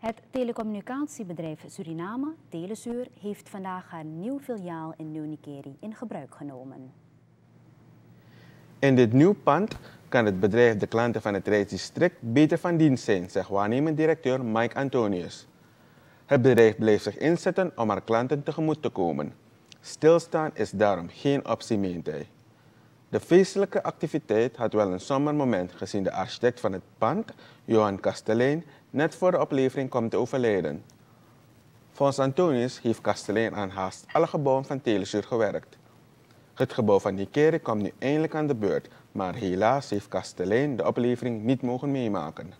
Het telecommunicatiebedrijf Suriname, Telesuur, heeft vandaag haar nieuw filiaal in Nieuw-Nikeri in gebruik genomen. In dit nieuw pand kan het bedrijf de klanten van het reisdistrict beter van dienst zijn, zegt waarnemend directeur Mike Antonius. Het bedrijf blijft zich inzetten om haar klanten tegemoet te komen. Stilstaan is daarom geen optie, meent hij. De feestelijke activiteit had wel een somber moment gezien de architect van het pand, Johan Kastelein, net voor de oplevering komt te overlijden. Volgens Antonius heeft Kastelein aan haast alle gebouwen van Telesuur gewerkt. Het gebouw van Nikeri komt nu eindelijk aan de beurt, maar helaas heeft Kastelein de oplevering niet mogen meemaken.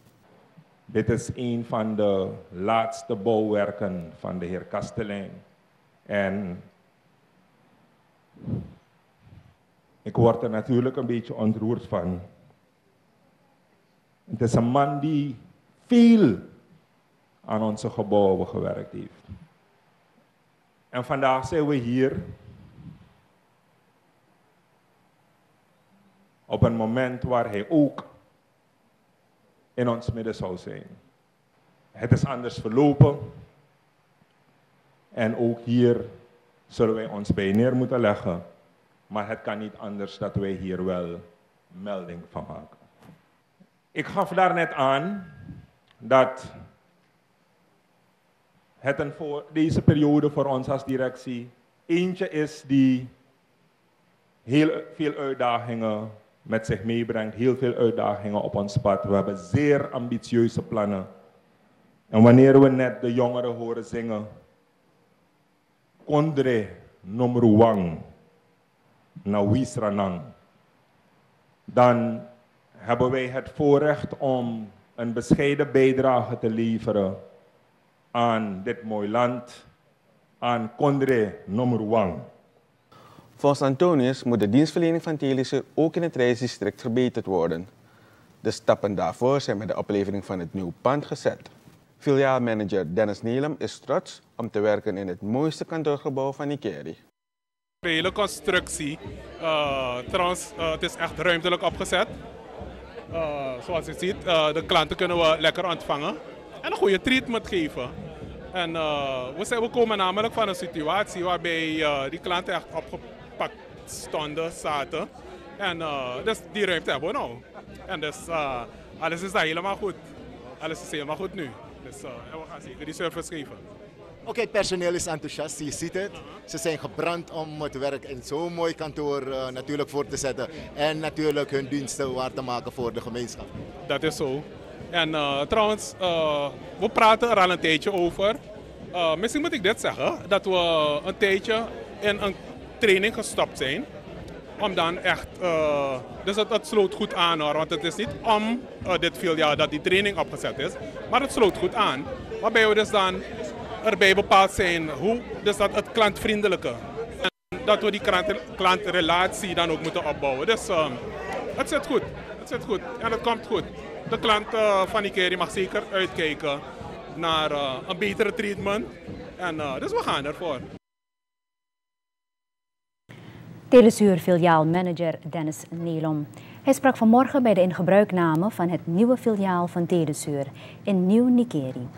Dit is een van de laatste bouwwerken van de heer Kastelein. En ik word er natuurlijk een beetje ontroerd van. Het is een man die veel aan onze gebouwen gewerkt heeft. En vandaag zijn we hier op een moment waar hij ook in ons midden zou zijn. Het is anders verlopen. En ook hier zullen wij ons bij neer moeten leggen. Maar het kan niet anders dat wij hier wel melding van maken. Ik gaf daar net aan dat het voor deze periode voor ons als directie eentje is die heel veel uitdagingen met zich meebrengt, heel veel uitdagingen op ons pad. We hebben zeer ambitieuze plannen. En wanneer we net de jongeren horen zingen, Kondre Nomruwang, Nawisranang, dan hebben wij het voorrecht om een bescheiden bijdrage te leveren aan dit mooi land, aan Kondre Nomruwang. Volgens Antonius moet de dienstverlening van Telesuur ook in het reisdistrict verbeterd worden. De stappen daarvoor zijn met de oplevering van het nieuwe pand gezet. Filiaalmanager Dennis Nielem is trots om te werken in het mooiste kantoorgebouw van Nikeri. De hele constructie, uh, trouwens, uh, het is echt ruimtelijk opgezet. Uh, zoals je ziet, de klanten kunnen we lekker ontvangen en een goede treatment geven. En we, zijn, we komen namelijk van een situatie waarbij die klanten echt opgepakt stonden, zaten. En dus die ruimte hebben we nou. En dus alles is daar helemaal goed. Alles is helemaal goed nu. Dus we gaan zeker die service geven. Oké, het personeel is enthousiast, je ziet het. Ze zijn gebrand om het werk in zo'n mooi kantoor uh, natuurlijk voor te zetten. En natuurlijk hun diensten waar te maken voor de gemeenschap. Dat is zo. En uh, trouwens, uh, we praten er al een tijdje over. misschien moet ik dit zeggen, dat we een tijdje in een training gestopt zijn. Om dan echt, dus het, het sloot goed aan hoor, want het is niet om dit filiaal dat die training opgezet is, maar het sloot goed aan. Waarbij we dus dan erbij bepaald zijn hoe, dus dat het klantvriendelijke. En dat we die klantrelatie dan ook moeten opbouwen. Dus uh, het zit goed. Het zit goed en het komt goed. De klant uh, van Ikeri mag zeker uitkijken naar uh, een betere treatment. En, dus we gaan ervoor. Telesuur filiaalmanager Dennis Nelom. Hij sprak vanmorgen bij de ingebruikname van het nieuwe filiaal van Telesuur in Nieuw-Nikeri.